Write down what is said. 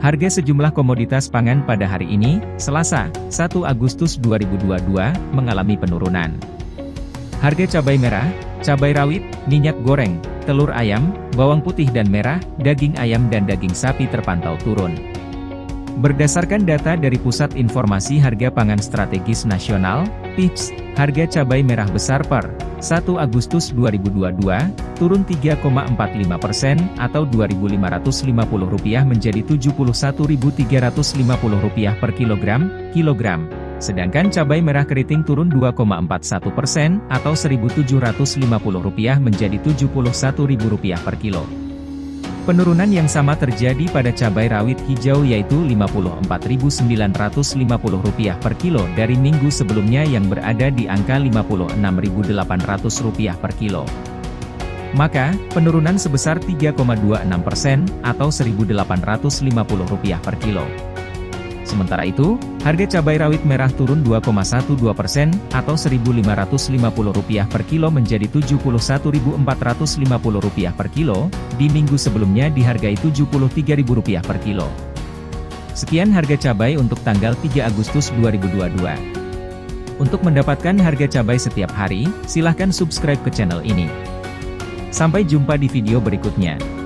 Harga sejumlah komoditas pangan pada hari ini, Selasa, 1 Agustus 2022, mengalami penurunan. Harga cabai merah, cabai rawit, minyak goreng, telur ayam, bawang putih dan merah, daging ayam dan daging sapi terpantau turun. Berdasarkan data dari Pusat Informasi Harga Pangan Strategis Nasional, PIPS, harga cabai merah besar per 1 Agustus 2022, turun 3,45 persen, atau Rp2.550 menjadi Rp71.350 per kilogram, kilogram. Sedangkan cabai merah keriting turun 2,41 persen, atau Rp1.750 menjadi Rp71.000 per kilo. Penurunan yang sama terjadi pada cabai rawit hijau yaitu Rp54.950 per kilo dari minggu sebelumnya yang berada di angka Rp56.800 per kilo. Maka, penurunan sebesar 3,26 persen, atau Rp1.850 per kilo. Sementara itu, harga cabai rawit merah turun 2,12 persen, atau Rp1.550 per kilo menjadi Rp71.450 per kilo, di minggu sebelumnya dihargai Rp73.000 per kilo. Sekian harga cabai untuk tanggal 3 Agustus 2022. Untuk mendapatkan harga cabai setiap hari, silahkan subscribe ke channel ini. Sampai jumpa di video berikutnya.